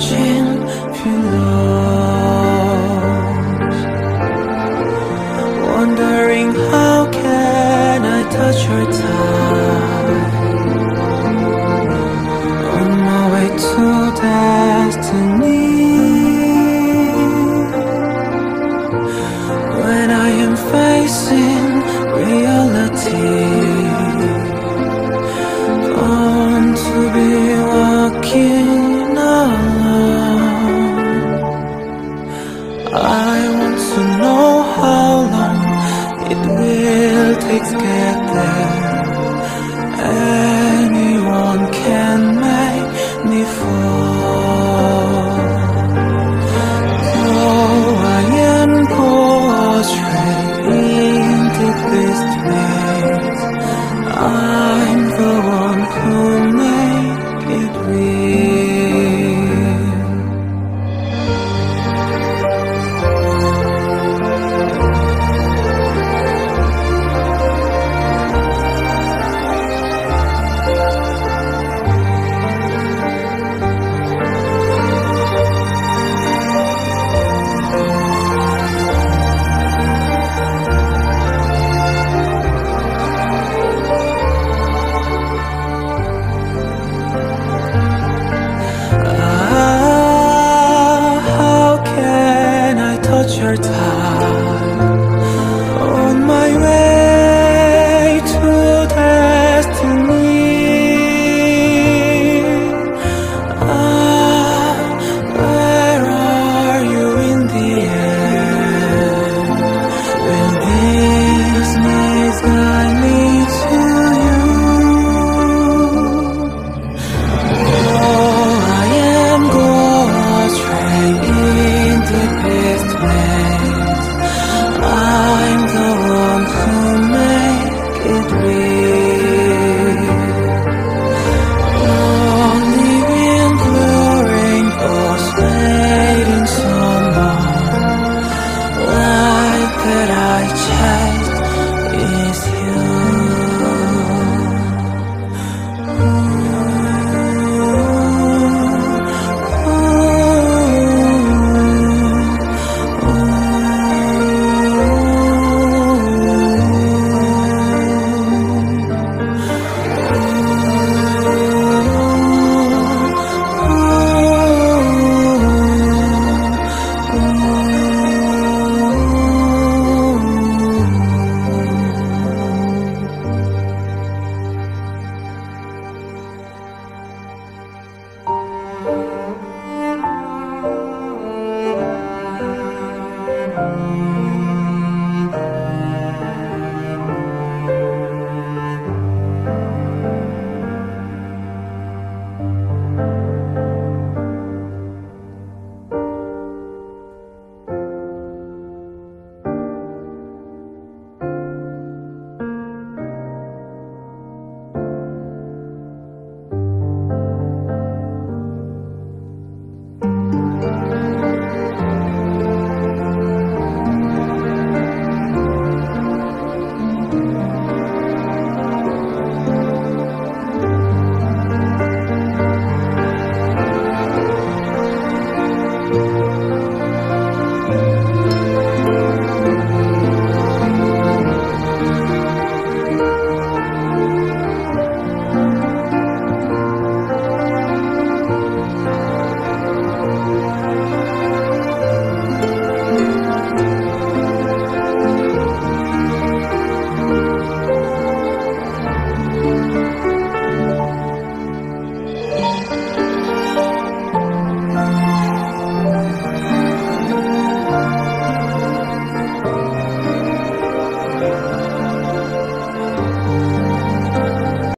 尽余留 okay.